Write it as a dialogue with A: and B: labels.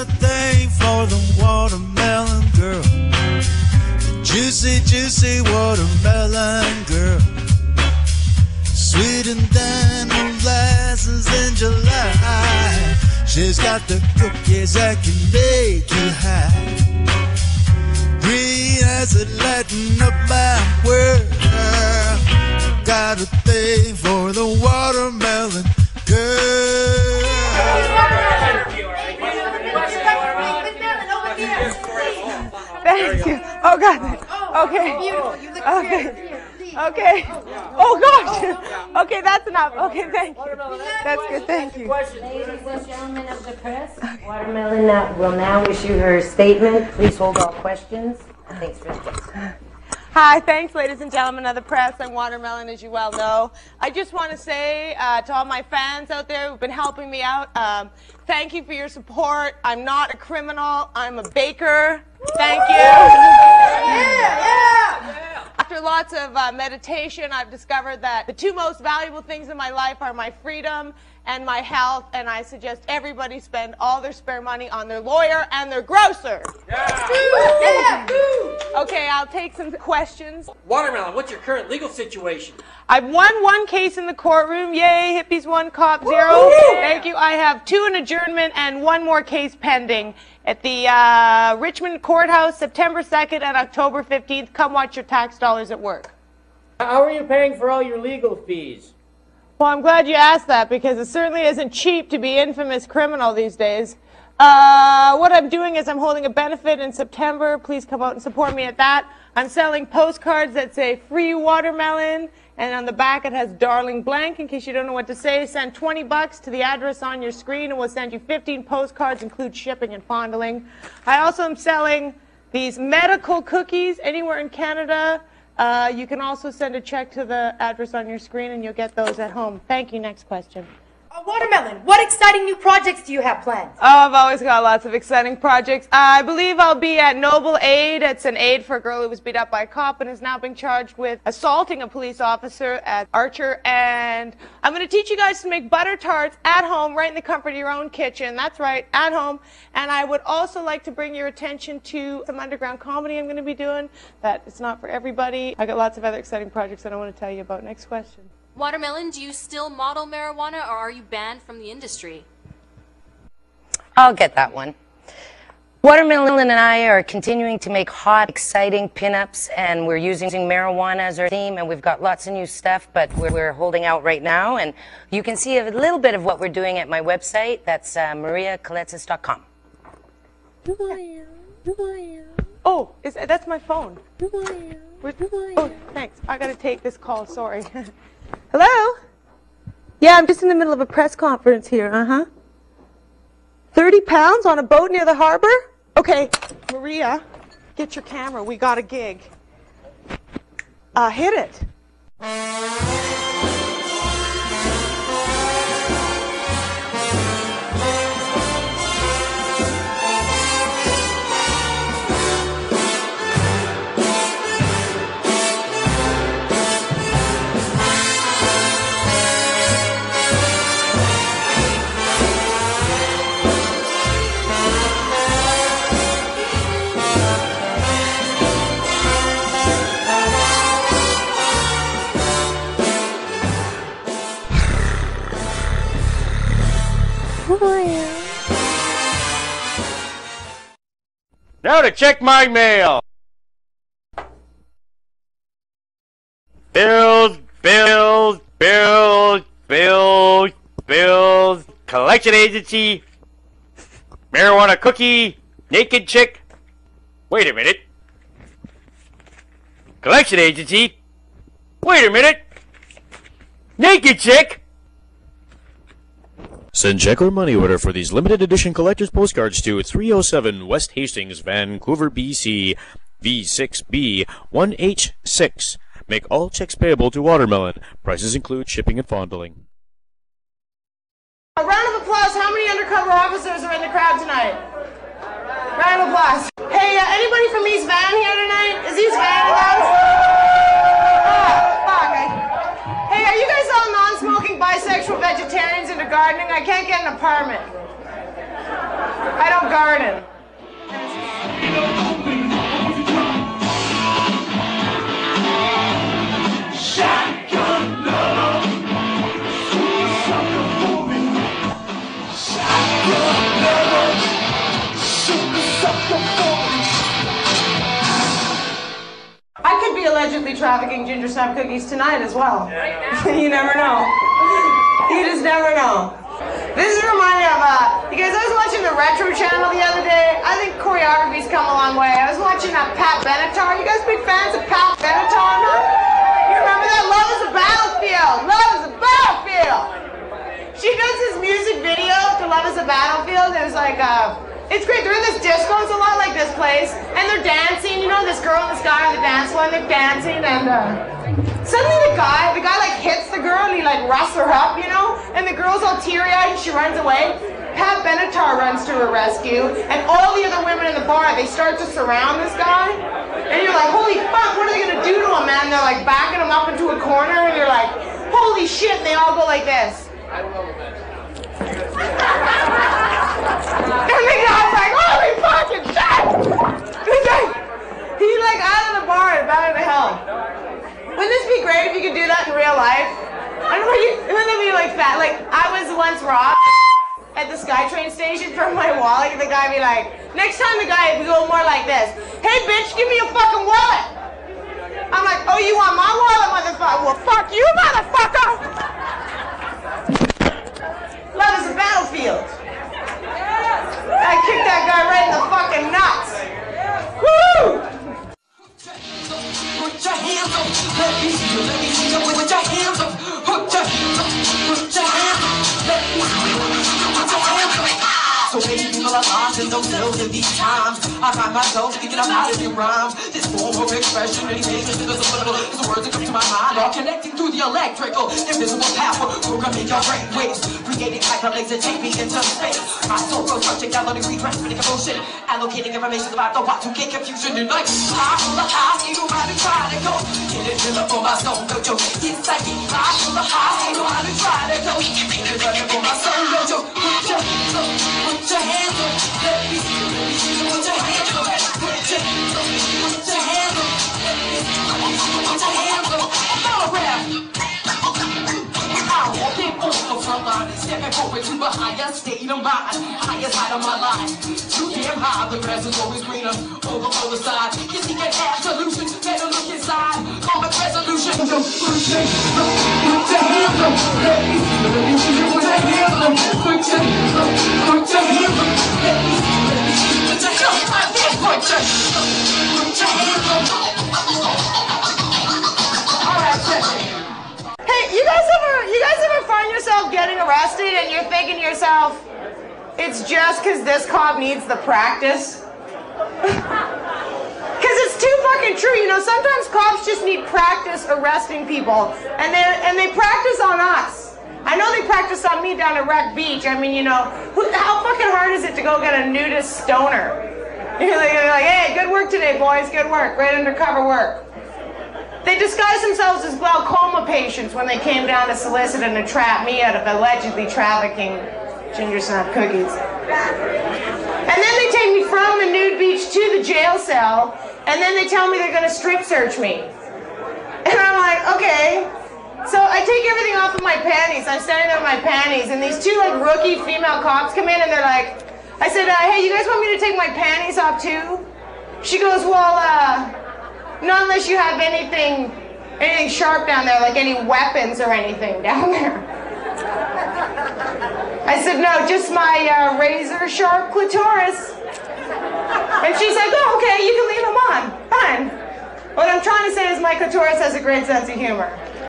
A: a thing for the watermelon girl. The juicy, juicy watermelon girl. Sweet and dan molasses in July. She's got the cookies that can make you high. Green as it lighten up my world. Got a thing for the watermelon
B: Thank you. Oh God. Okay. Okay. Okay. Oh gosh. Okay, that's enough. Okay, thank you. That's good. Thank you.
C: Ladies and gentlemen of the press, Watermelon now- will now issue her statement. Please hold all questions. Thanks for listening.
B: Hi, thanks, ladies and gentlemen of the press. I'm Watermelon, as you well know. I just want to say uh, to all my fans out there who've been helping me out, um, thank you for your support. I'm not a criminal. I'm a baker. Thank you. Yeah, yeah. After lots of uh, meditation, I've discovered that the two most valuable things in my life are my freedom and my health, and I suggest everybody spend all their spare money on their lawyer and their grocer. Yeah. Okay, I'll take some questions.
D: Watermelon, what's your current legal situation?
B: I've won one case in the courtroom. Yay, hippies one, cop zero. Thank you. I have two in adjournment and one more case pending at the uh, Richmond Courthouse, September 2nd and October 15th. Come watch your tax dollars at work.
D: How are you paying for all your legal fees?
B: Well, I'm glad you asked that because it certainly isn't cheap to be infamous criminal these days. Uh, what I'm doing is I'm holding a benefit in September. Please come out and support me at that. I'm selling postcards that say free watermelon, and on the back it has darling blank. In case you don't know what to say, send 20 bucks to the address on your screen, and we'll send you 15 postcards, include shipping and fondling. I also am selling these medical cookies anywhere in Canada. Uh, you can also send a check to the address on your screen, and you'll get those at home. Thank you. Next question.
E: Watermelon, what exciting new projects do you have planned?
B: Oh, I've always got lots of exciting projects. I believe I'll be at Noble Aid. It's an aid for a girl who was beat up by a cop and is now being charged with assaulting a police officer at Archer. And I'm going to teach you guys to make butter tarts at home, right in the comfort of your own kitchen. That's right, at home. And I would also like to bring your attention to some underground comedy I'm going to be doing. That it's not for everybody. I got lots of other exciting projects that I want to tell you about. Next question.
F: Watermelon, do you still model marijuana or are you banned from the industry?
C: I'll get that one. Watermelon and I are continuing to make hot, exciting pinups, and we're using marijuana as our theme, and we've got lots of new stuff, but we're, we're holding out right now, and you can see a little bit of what we're doing at my website. That's uh, mariacoletzis.com.
B: Oh, is, that's my phone. Where's- Oh, thanks. I gotta take this call. Sorry. Hello? Yeah, I'm just in the middle of a press conference here. Uh huh. 30 pounds on a boat near the harbor? Okay, Maria, get your camera. We got a gig. Uh, hit it.
G: Now to check my mail. Bills, bills, bills, bills, bills. Collection agency. Marijuana cookie. Naked chick. Wait a minute. Collection agency. Wait a minute. Naked chick.
H: Send check or money order for these limited edition collector's postcards to 307 West Hastings, Vancouver, BC, V6B 1H6. Make all checks payable to Watermelon. Prices include shipping and fondling.
B: A round of applause. How many undercover officers are in the crowd tonight? Round of applause. Hey, uh, anybody from East Van here tonight? Is East Van in the house? Ah, fuck. Hey, are you guys all non-smoking, bisexual vegetarians into gardening. I can't get an apartment. I don't garden. I could be allegedly trafficking ginger snap cookies tonight as well. Yeah. you never know. You just never know. This is reminding of, uh, you guys, I was watching the Retro Channel the other day. I think choreography's come a long way. I was watching that Pat Benatar. You guys big fans of Pat Benatar, no? You remember that? Love is a battlefield. Love is a battlefield. She does this music video to Love is a Battlefield. It was like, uh, it's great. They're in this disco. It's a lot like this place. And they're dancing. You know, this girl and this guy on the dance floor, and they're dancing. And uh, suddenly the guy, the guy the girl and he like roughs her up, you know? And the girl's all teary eyed and she runs away. Pat Benatar runs to her rescue. And all the other women in the bar, they start to surround this guy. And you're like, holy fuck, what are they to do to him, man? And They're like backing him up into a corner. And you're like, holy shit. And they all go like this. And the guy's like, holy fucking shit! He's like, like out of the bar and back into hell. Wouldn't this be great if you could do that in real life? I don't know, you, wouldn't be like that? Like, I was once robbed at the SkyTrain station for my wallet, the guy be like, next time the guy would go more like this, hey bitch, give me your fucking wallet! I'm like, oh, you want my wallet, motherfucker? Well, fuck you, motherfucker! Love is a battlefield. In
I: in these times. I find myself I'm out of your rhymes. This form of expression, many things into the. Is words that come to my mind are connecting through the electrical, invisible power, programming your brain waves, creating hyperlinks and take me into space. My soul goes searching, downloading, retransmitting emotion, allocating information about the what to get confusion like high from the high, you know how to try to go. Get it in the for my soul, no joke. It's like stepping forward to a higher state of mind, highest height of my life. Too damn high, the grass is always greener over on the side. You see, can have solutions, better look inside. Call it resolution. Hands up, put your hands up,
B: arrested and you're thinking to yourself, it's just because this cop needs the practice? Because it's too fucking true. You know, sometimes cops just need practice arresting people, and they and they practice on us. I know they practice on me down at Wreck Beach. I mean, you know, who, how fucking hard is it to go get a nudist stoner? You're like, you're like, hey, good work today, boys. Good work. Great undercover work. They disguised themselves as glaucoma patients when they came down to solicit and to trap me out of allegedly trafficking ginger snap cookies. And then they take me from the nude beach to the jail cell, and then they tell me they're gonna strip search me. And I'm like, okay. So I take everything off of my panties. I'm standing there with my panties, and these two like rookie female cops come in, and they're like, I said, uh, hey, you guys want me to take my panties off too? She goes, well, uh, not unless you have anything, anything sharp down there, like any weapons or anything down there. I said, no, just my uh, razor sharp clitoris. And she's like, oh, okay, you can leave them on. Fine. What I'm trying to say is my clitoris has a great sense of humor.